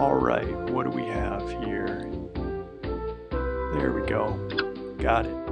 All right, what do we have here? There we go. Got it.